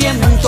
siempre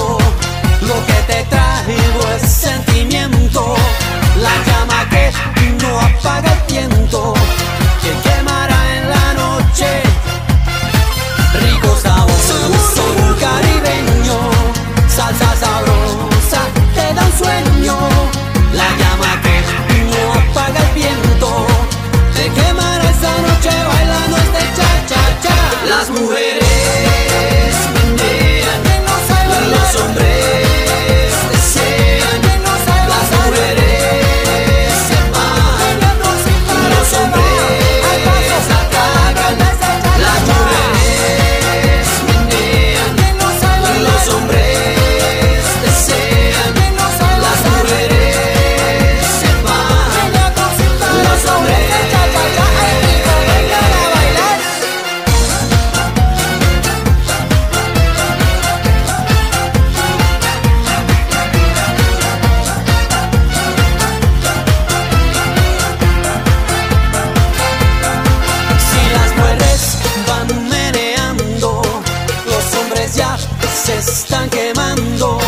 se están quemando.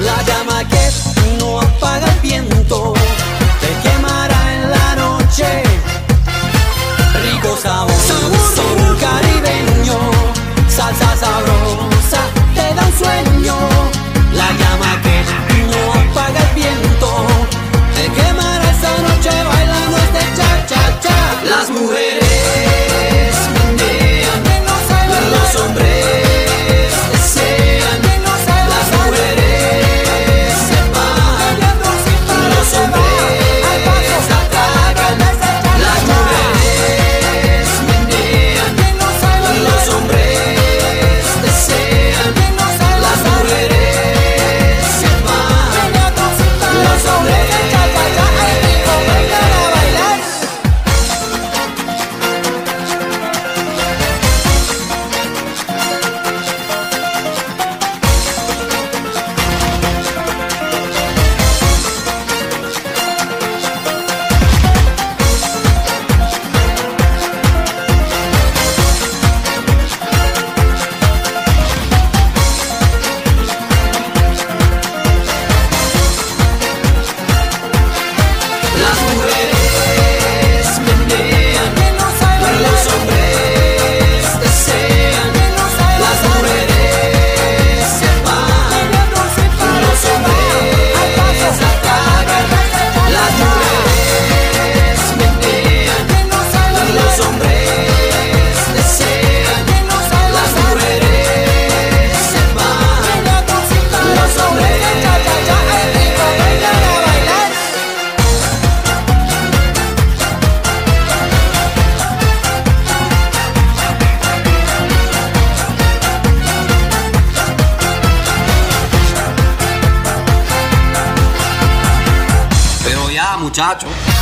La llama que no apaga el viento te quemará en la noche. Rico sabor, sabor, sabor caribeño, salsa sabrosa, te da un sueño. जाँच हो।